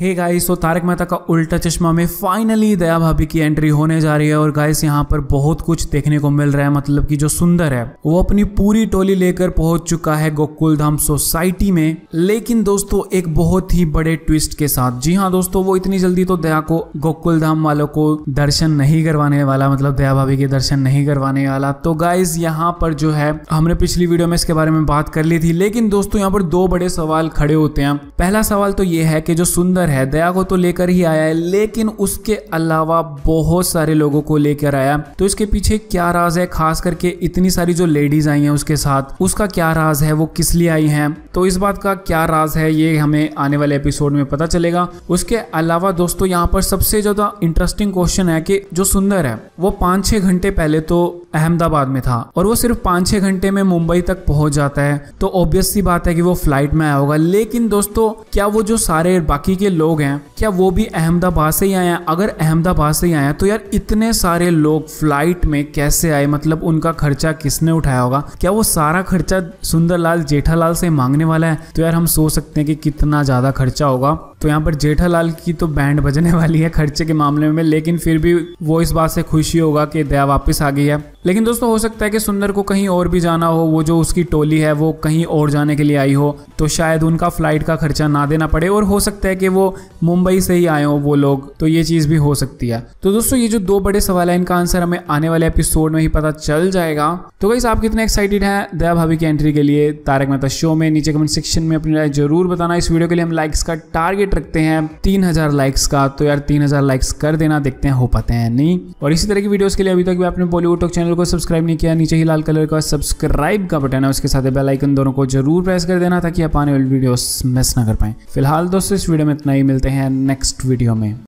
Hey guys तो तारक मेहता का उल्टा चश्मा में फाइनली दया भाभी की एंट्री होने जा रही है और गाइस यहाँ पर बहुत कुछ देखने को मिल रहा है मतलब कि जो सुंदर है, वो अपनी पूरी टोली लेकर पहुँच चुका है गोकुल धाम सोसाइटी में। लेकिन दोस्तों, एक बहुत ही बड़े ट्विस्ट के साथ। जी हाँ दोस्तों, वो इतनी जल्दी तो दया को गोकुल धाम वालों को दर्शन नहीं करवाने वाला मतलब दया भाभी के दर्शन नहीं करवाने वाला। तो गाइज़ यहाँ पर जो है, हमने पिछली वीडियो में इसके बारे में बात कर ली थी। लेकिन दोस्तों, यहाँ पर दो बड़े सवाल खड़े होते हैं। पहला सवाल तो ये है कि जो सुंदर सुंदर है। दया को तो लेकर ही आया है, लेकिन उसके अलावा बहुत सारे लोगों को लेकर आया। तो इसके पीछे क्या राज है? खास करके इतनी सारी जो लेडीज़ आई हैं उसके साथ, उसका क्या राज है? वो किस लिए आई हैं? तो इस बात का क्या राज है, ये हमें आने वाले एपिसोड में पता चलेगा। उसके अलावा दोस्तों, यहाँ पर सबसे ज़्यादा इंटरेस्टिंग क्वेश्चन है कि जो सुंदर है, वो पाँच छह घंटे पहले तो अहमदाबाद में था, और वो सिर्फ़ पाँच छह घंटे में मुंबई तक पहुँच जाता है। तो ऑब्वियस सी बात है कि वो फ़्लाइट में आया होगा। लेकिन दोस्तों, क्या वो जो सारे बाकी के लोग हैं, क्या वो भी अहमदाबाद से ही आए हैं? अगर अहमदाबाद से ही आए हैं तो यार इतने सारे लोग फ़्लाइट में कैसे आए? मतलब उनका खर्चा किसने उठाया होगा? क्या वो सारा खर्चा सुंदरलाल जेठालाल से मांगने वाला है? तो यार हम सोच सकते हैं कि कितना ज़्यादा खर्चा होगा। तो यहाँ पर जेठालाल की तो बैंड बजने वाली है खर्चे के मामले में, लेकिन फिर भी वो इस बात से खुशी होगा कि दया वापस आ गई है। लेकिन दोस्तों, हो सकता है कि सुंदर को कहीं और भी जाना हो, वो जो उसकी टोली है, वो कहीं और जाने के लिए आई हो तो शायद उनका फ़्लाइट का खर्चा ना देना पड़े, और हो सकता है कि वो मुंबई से ही आए हो वो लोग तो ये चीज़ भी हो सकती है। तो दोस्तों, ये जो दो बड़े सवाल है, इनका आंसर हमें आने वाले एपिसोड में ही पता चल जाएगा। तो गाइस, आप कितने एक्साइटेड हैं दया भाभी की एंट्री के लिए? तारक मेहता शो में, नीचे कमेंट सेक्शन में अपनी राय ज़रूर बताना। इस वीडियो के लिए हम लाइक्स का रखते हैं, तीन हज़ार लाइक्स का तो यार तीन हज़ार लाइक्स कर देना, देखते हैं, हो पाते हैं नहीं। और इसी तरह की वीडियोस के लिए अभी तक भी आपने बॉलीवुड टॉक चैनल को सब्सक्राइब नहीं किया, नीचे ही लाल कलर का सब्सक्राइब का बटन है, उसके साथ बेलाइकन दोनों को ज़रूर प्रेस कर देना ताकि आप आने वाली वीडियोस मिस ना कर पाए। फ़िलहाल दोस्तों, इस वीडियो में इतना ही, मिलते हैं नेक्स्ट वीडियो में।